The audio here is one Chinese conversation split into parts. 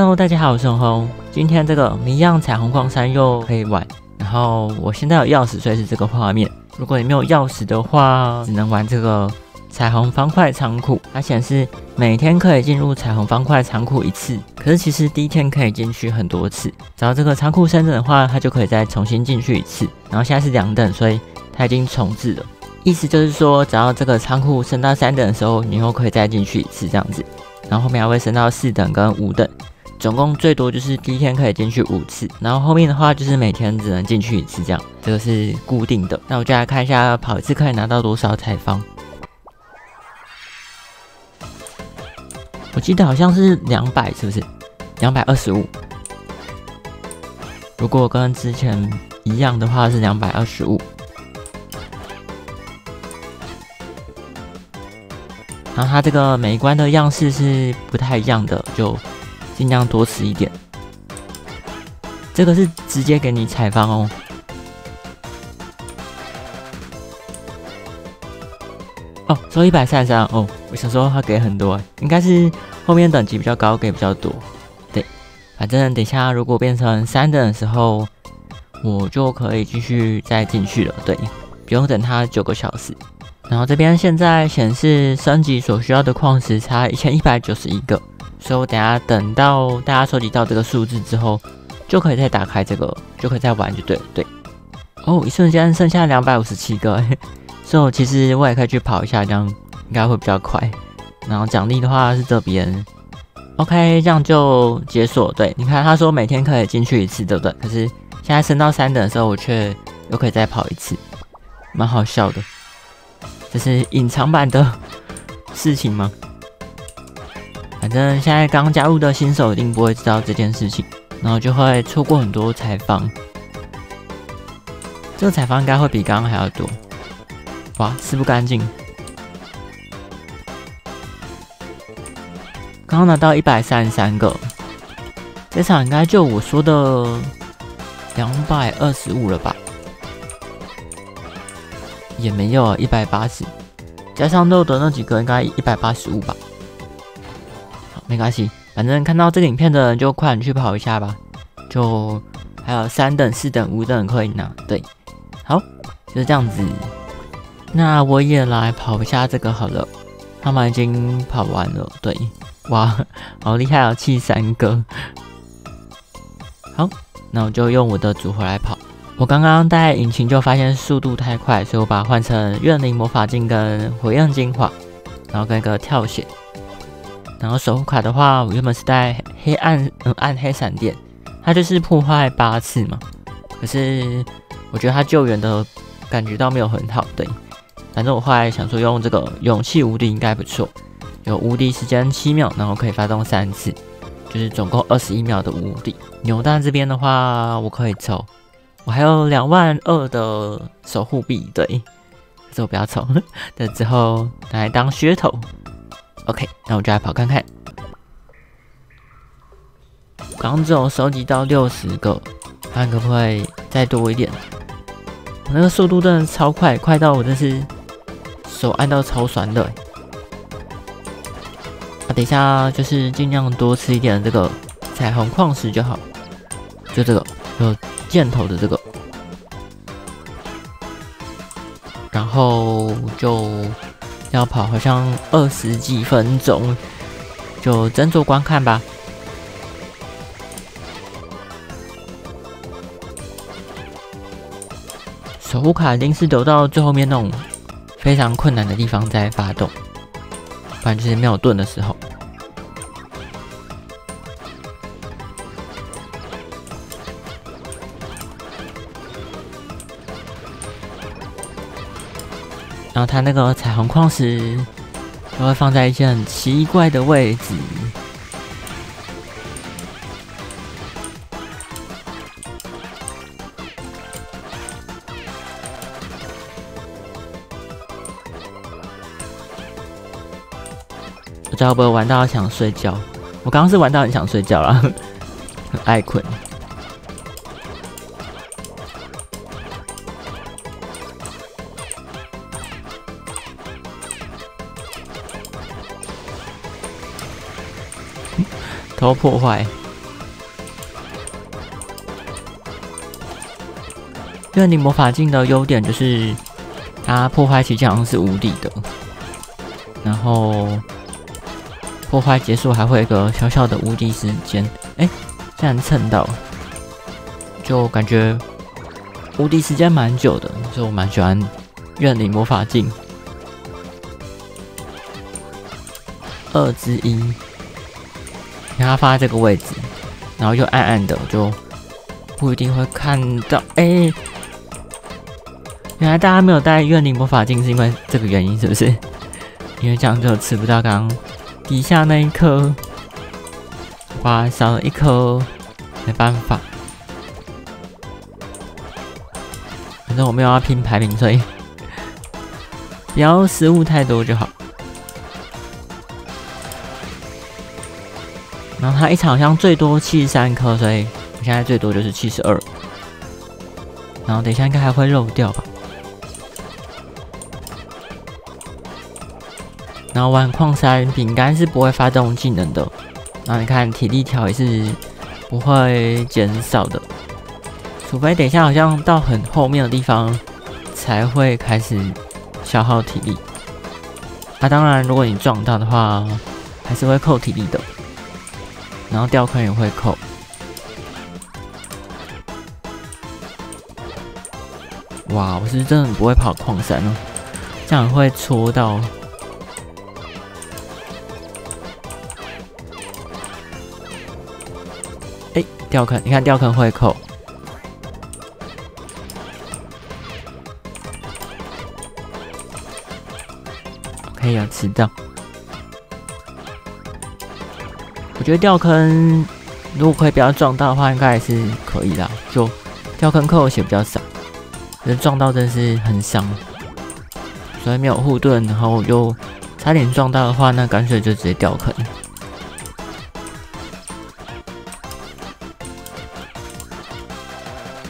Hello，大家好，我是红红。今天这个谜样彩虹矿山又可以玩，然后我现在有钥匙，所以是这个画面。如果你没有钥匙的话，只能玩这个彩虹方块仓库。它显示每天可以进入彩虹方块仓库一次，可是其实第一天可以进去很多次。只要这个仓库升等的话，它就可以再重新进去一次。然后现在是两等，所以它已经重置了。意思就是说，只要这个仓库升到三等的时候，你又可以再进去一次这样子。然后后面还会升到四等跟五等，总共最多就是第一天可以进去五次。然后后面的话就是每天只能进去一次这样，这个是固定的。那我就来看一下跑一次可以拿到多少彩方。我记得好像是两百，是不是？两百二十五。如果跟之前一样的话是两百二十五。然后它这个每一关的样式是不太一样的，就尽量多吃一点。这个是直接给你采访哦。哦，收一百三十三哦。我想说他给很多，应该是后面等级比较高，给比较多。对，反正等下如果变成三等的时候，我就可以继续再进去了。对，不用等他九个小时。然后这边现在显示升级所需要的矿石差一千一百九十一个，所以我等下等到大家收集到这个数字之后，就可以再打开这个，就可以再玩就对了。对，哦，一瞬间剩下两百五十七个，所以我其实我也可以去跑一下，这样应该会比较快。然后奖励的话是这边，OK，这样就解锁。对，你看他说每天可以进去一次，对不对？可是现在升到三等的时候，我却又可以再跑一次，蛮好笑的。这是隐藏版的事情吗？反正现在刚加入的新手一定不会知道这件事情，然后就会错过很多采访。这个采访应该会比刚刚还要多。哇，吃不干净。刚刚拿到一百三十三个，这场应该就我说的两百二十五了吧？也没有啊，一百八十，加上漏的那几个，应该一百八十五吧。没关系，反正看到这影片的人就快点去跑一下吧。就还有三等、四等、五等可以拿。对，好，就是这样子。那我也来跑一下这个好了。他们已经跑完了。对，哇，好厉害啊，七三个。好，那我就用我的组合来跑。我刚刚带引擎就发现速度太快，所以我把它换成怨灵魔法镜跟火焰精华，然后跟一个跳血。然后守护卡的话，我原本是带黑暗嗯暗黑闪电，它就是破坏八次嘛。可是我觉得它救援的感觉倒没有很好，对。反正我后来想说用这个勇气无敌应该不错，有无敌时间七秒，然后可以发动三次，就是总共二十一秒的无敌。扭蛋这边的话，我可以抽。我还有两万二的守护币，对，可是我不要抽，等之后拿来当噱头。OK，那我就来跑看看。刚只有收集到六十个，看可不可以再多一点。我那个速度真的超快，快到我真是手按到超酸的。等一下就是尽量多吃一点这个彩虹矿石就好，就这个，就。箭头的这个，然后就要跑，好像二十几分钟，就斟酌观看吧。守护卡一定是留到最后面那种非常困难的地方再发动，不然就是没有盾的时候。然后它那个彩虹矿石都会放在一些很奇怪的位置，不知道会不会玩到想睡觉？我刚刚是玩到很想睡觉了，很爱困。都破坏。怨灵魔法镜的优点就是，它破坏期间好像是无敌的，然后破坏结束还会有一个小小的无敌时间。哎、欸，竟然蹭到，就感觉无敌时间蛮久的，所以我蛮喜欢怨灵魔法镜。二之一，给它放在这个位置，然后又暗暗的，就不一定会看到。哎，原来大家没有带怨灵魔法镜是因为这个原因，是不是？因为这样就吃不到刚刚底下那一颗，哇，少了一颗，没办法。反正我没有要拼排名，所以不要失误太多就好。然后他一场好像最多七十三颗，所以我现在最多就是七十二。然后等一下应该还会漏掉吧。然后玩矿山饼干是不会发动技能的。然后你看体力条也是不会减少的，除非等一下好像到很后面的地方才会开始消耗体力。那当然，如果你撞到的话，还是会扣体力的。然后掉坑也会扣，哇！我是真的不会跑矿山哦，这样会戳到。哎，掉坑！你看掉坑会扣，可以啊，吃到。我觉得掉坑如果可以不要撞到的话，应该还是可以的。就掉坑扣血比较少，可是撞到真是很伤。所以没有护盾，然后又差点撞到的话，那干脆就直接掉坑。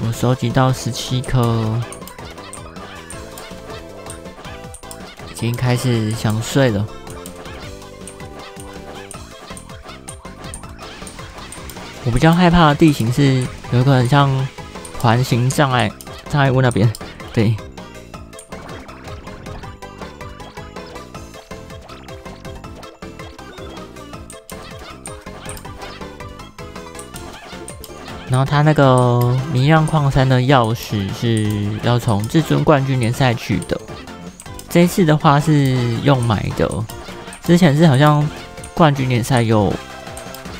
我收集到十七颗，已经开始想睡了。我比较害怕的地形是有一个很像环形障碍障碍物那边，对。然后他那个明亮矿山的钥匙是要从至尊冠军联赛取的，这次的话是用买的，之前是好像冠军联赛有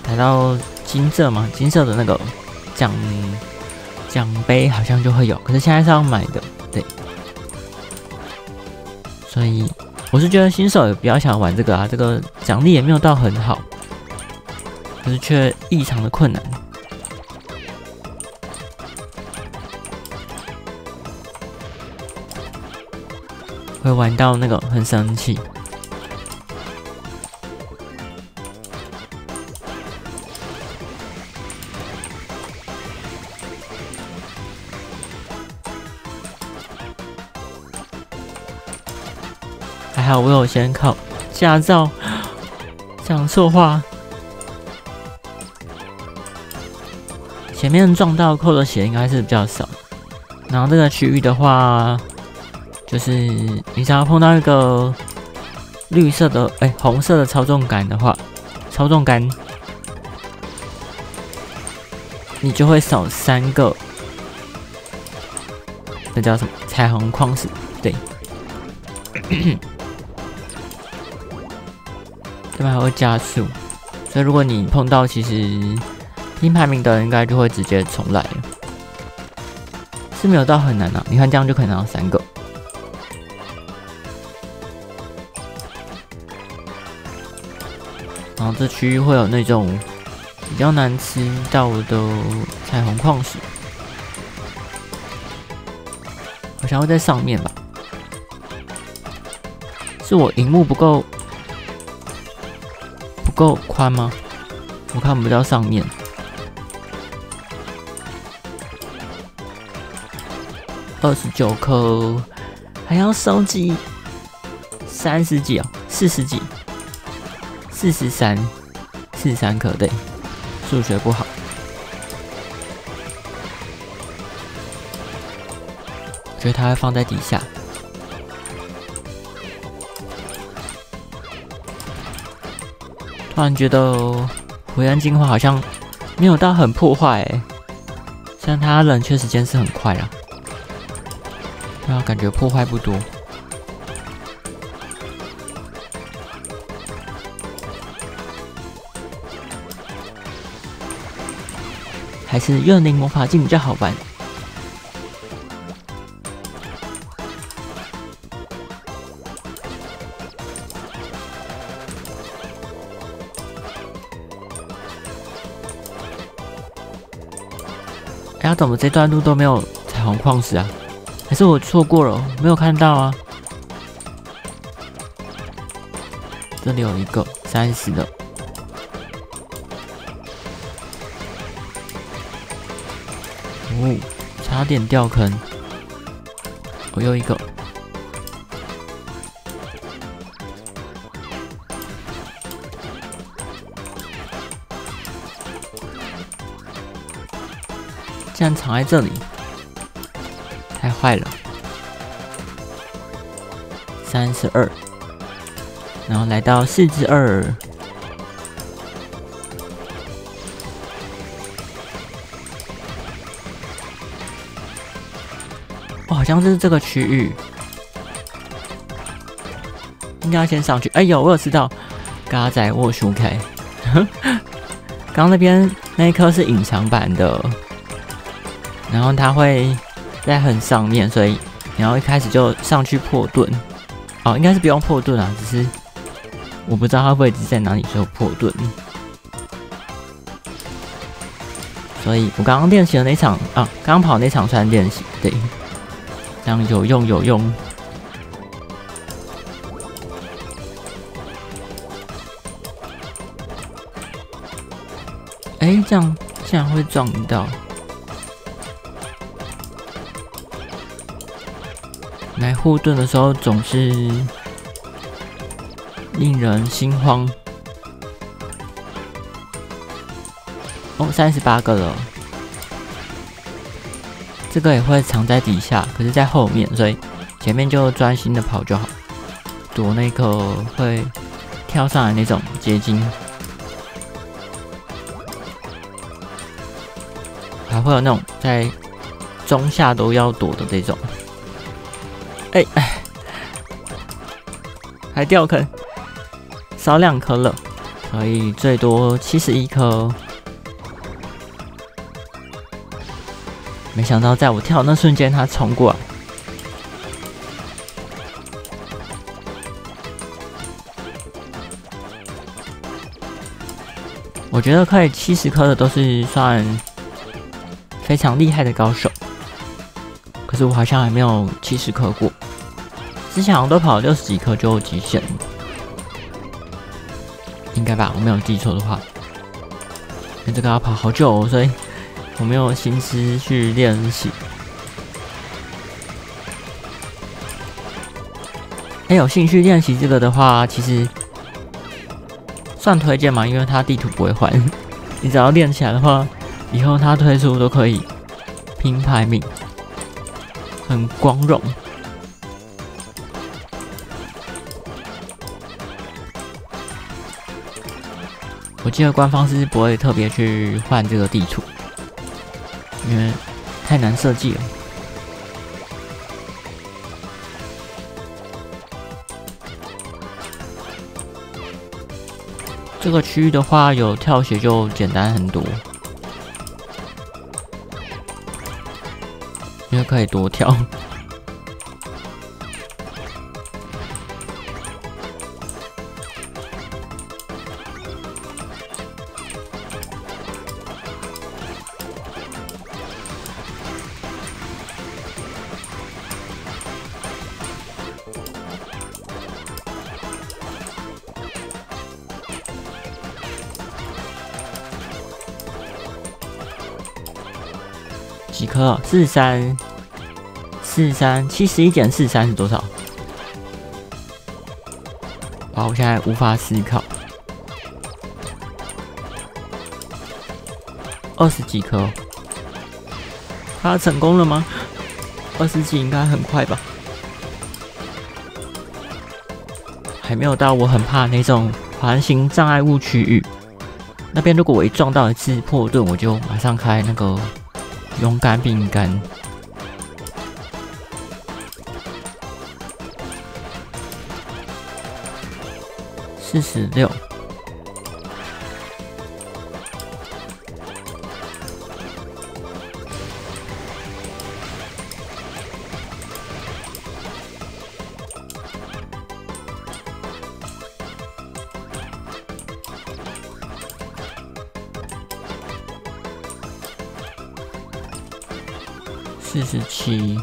达到。金色嘛，金色的那个奖奖杯好像就会有，可是现在是要买的，对。所以我是觉得新手也比较想玩这个啊，这个奖励也没有到很好，可是却异常的困难，会玩到那个很生气。好我有先考驾照，讲错话。前面撞到扣的血应该是比较少，然后这个区域的话，就是你只要碰到一个绿色的哎红色的操纵杆的话，操纵杆你就会少三个，那叫什么彩虹矿石？对。这边还会加速，所以如果你碰到其实拼排名的人，应该就会直接重来，是没有到很难啊。你看这样就可以拿到三个，然后这区域会有那种比较难吃到的彩虹矿石，好像会在上面吧？是我荧幕不够。够宽吗？我看不到上面。二十九颗，还要收集三十几哦，四十几，四十三，四十三颗对，数学不好。我觉得它会放在底下。突然觉得回恩进化好像没有到很破坏诶，虽然它冷却时间是很快啦，对啊，感觉破坏不多。还是怨灵魔法镜比较好玩。怎么这段路都没有彩虹矿石啊？还是我错过了，没有看到啊？这里有一个三十的。哦，差点掉坑！我又一个，竟然藏在这里，太坏了！三十二，然后来到四之二。好像是这个区域，应该要先上去。哎呦，我有吃到嘎仔沃书开。刚那边那一颗是隐藏版的，然后它会在很上面，所以你要一开始就上去破盾。哦，应该是不用破盾啊，只是我不知道它位置在哪里，所以破盾。所以我刚刚练习的那场啊，刚跑那场算练习，对。这样有用有用。哎，这样竟然会撞到！来护盾的时候总是令人心慌。哦，三十八个了。这个也会藏在底下，可是在后面，所以前面就专心的跑就好，躲那个会跳上来那种结晶，还会有那种在中下都要躲的这种。哎，还掉坑，少两颗了，可以最多七十一颗。没想到，在我跳那瞬间，他冲过来。我觉得可以七十颗的都是算非常厉害的高手，可是我好像还没有七十颗过。之前好像都跑六十几颗就极限了，应该吧？我没有记错的话，因为这个要跑好久，所以。我没有心思去练习。哎，有兴趣练习这个的话，其实算推荐嘛，因为它地图不会换，你只要练起来的话，以后它推出都可以拼排名，很光荣。记得官方是不会特别去换这个地图。因为太难设计了。这个区域的话，有跳鞋就简单很多，因为可以多跳。四三四三七十一点四三是多少？哇！我现在无法思考。二十几颗，他成功了吗？二十几应该很快吧？还没有到我很怕那种环形障碍物区域。那边如果我一撞到一次破盾，我就马上开那个勇敢饼干。四十六。四十七，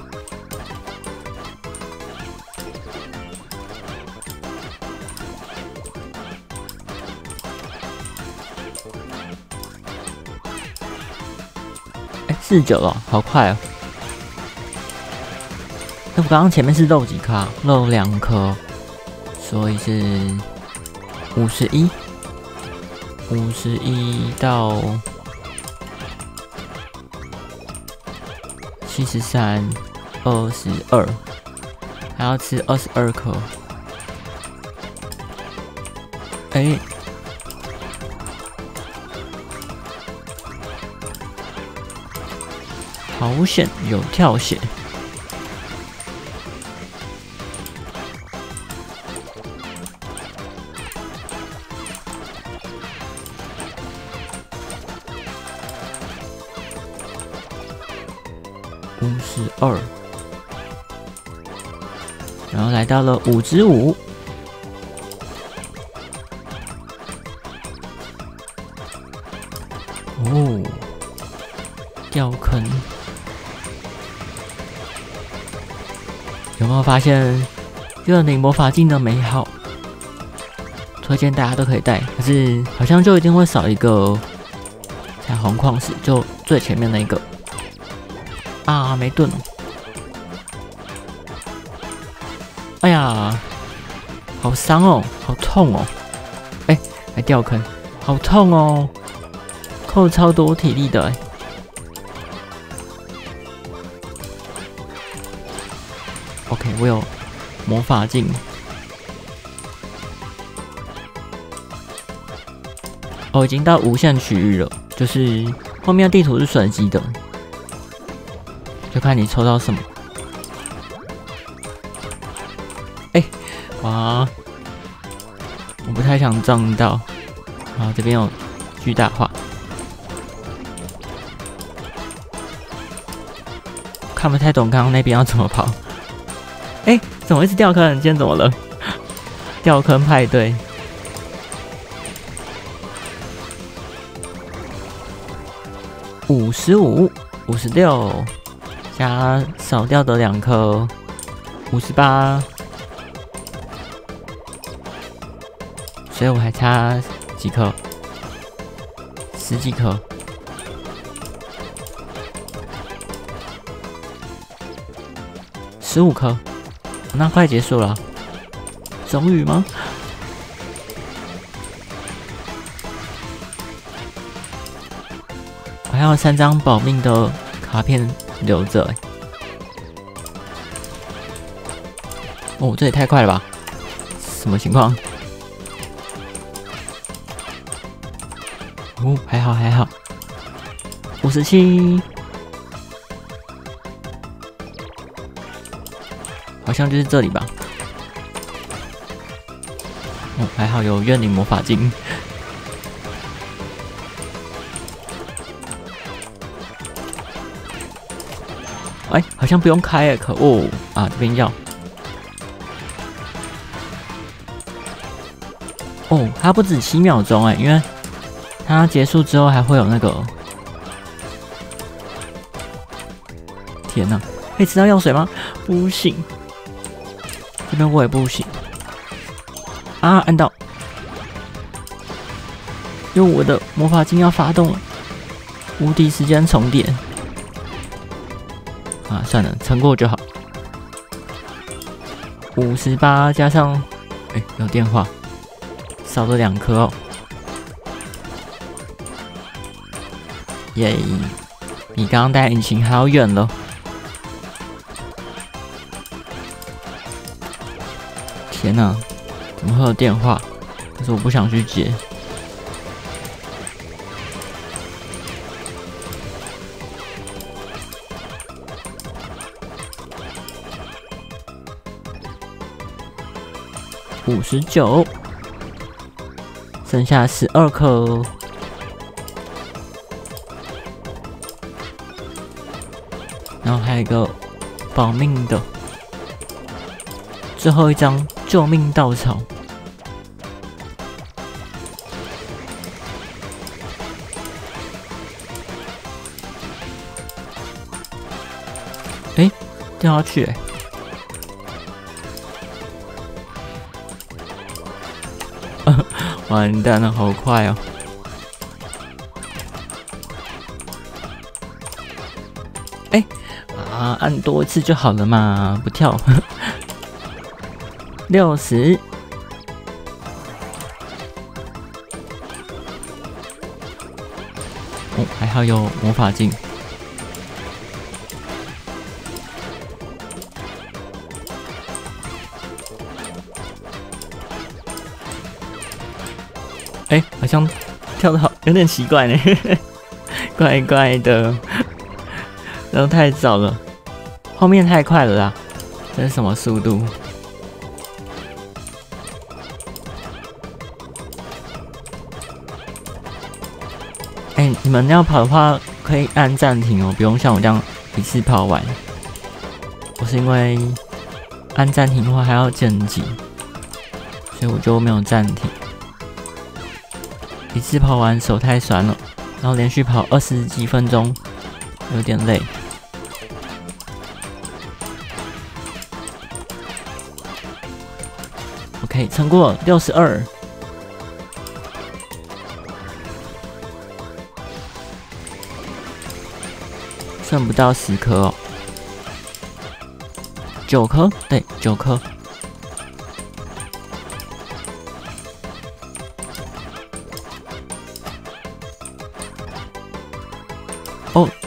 哎，四十九了，好快哦！那我刚刚前面是漏几颗？啊漏两颗，所以是五十一，五十一到。七十三，二十二，还要吃二十二颗。哎，好险有跳血。公式二，然后来到了五之五，哦，掉坑，有没有发现热凝魔法镜的美好？推荐大家都可以带，可是好像就一定会少一个彩虹矿石，就最前面那一个。啊，没盾！哎呀，好伤哦，好痛哦！哎，还掉坑，好痛哦，扣超多体力的哎。OK，我有魔法镜。哦，已经到无限区域了，就是后面的地图是随机的。就看你抽到什么。哎，哇！我不太想撞到。啊，这边有巨大化，看不太懂刚刚那边要怎么跑。哎，怎么一直掉坑？今天怎么了？掉坑派对。五十五，五十六。加少掉的两颗，五十八，所以我还差几颗，十几颗，十五颗，那快结束了，终于吗？我还有三张保命的卡片。留着。哦，这也太快了吧！什么情况？哦，还好还好。五十七，好像就是这里吧。哦，还好有怨灵魔法镜。哎，好像不用开哎，可恶啊！这边要哦，它不止七秒钟哎，因为它结束之后还会有那个……天哪，可以吃到药水吗？不行，这边我也不行啊！按到，用我的魔法镜要发动了，无敌时间重叠。啊，算了，撑过就好。五十八加上，哎，有电话，少了两颗哦。耶，比刚刚带引擎好远了。天哪，怎么会有电话？可是我不想去接。十九，剩下十二颗，然后还有一个保命的，最后一张救命稻草。哎，掉下去哎！完蛋了，好快哦！哎，啊，按多一次就好了嘛，不跳。六十，哦，还好有魔法镜。哎，好像跳的好有点奇怪呢，怪怪的，然后太早了，后面太快了啦，这是什么速度？哎，你们要跑的话可以按暂停哦，不用像我这样一次跑完。我是因为按暂停的话还要剪辑，所以我就没有暂停。一次跑完手太酸了，然后连续跑二十几分钟，有点累。OK，撑过六十二，剩不到十颗哦，九颗，对，九颗。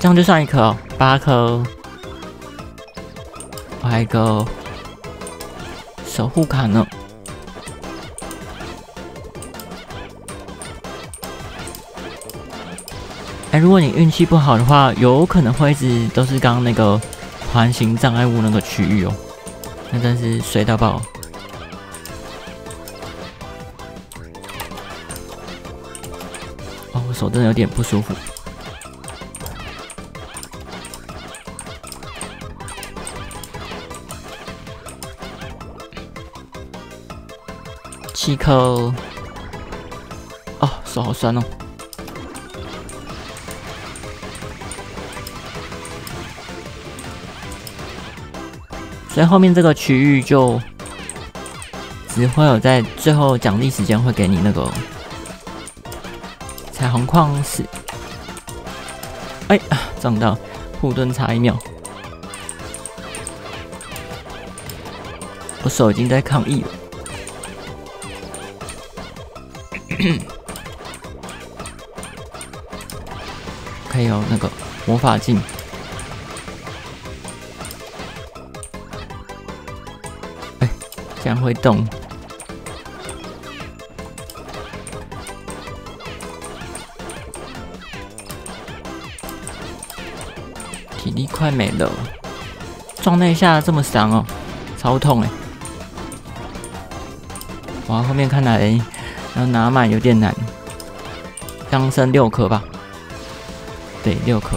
这样就算一颗哦，八颗，我还一个守护卡呢。哎，如果你运气不好的话，有可能会一直都是刚刚那个环形障碍物那个区域哦，那真是水到爆。哦，我手真的有点不舒服。七颗，哦，手好酸哦。所以后面这个区域就只会有在最后奖励时间会给你那个彩虹矿石。哎，撞到，护盾差一秒，我手已经在抗议了。可以有那个魔法镜，哎，这样会动，体力快没了，撞那一下这么伤哦，超痛哎！哇，后面看来。要拿满有点难，刚剩六颗吧？对，六颗，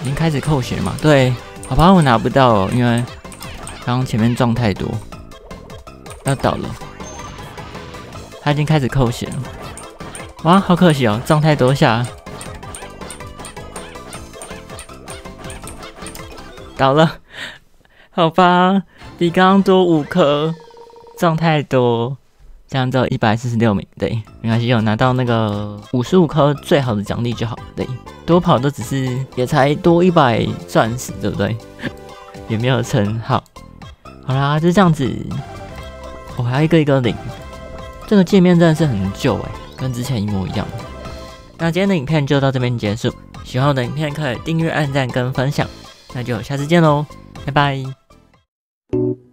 已经开始扣血嘛？对，好吧，我拿不到，因为刚刚前面撞太多，要倒了。他已经开始扣血了，哇，好可惜哦，撞太多下，倒了，好吧，比刚刚多五颗，撞太多。这样就一百四十六名，对，没关系，有拿到那个五十五颗最好的奖励就好，对，多跑都只是也才多一百钻石，对不对？也没有称号。好啦，就这样子，我还要一个一个领。这个界面真的是很旧哎，跟之前一模一样。那今天的影片就到这边结束，喜欢我的影片可以订阅、按赞跟分享，那就下次见喽，拜拜。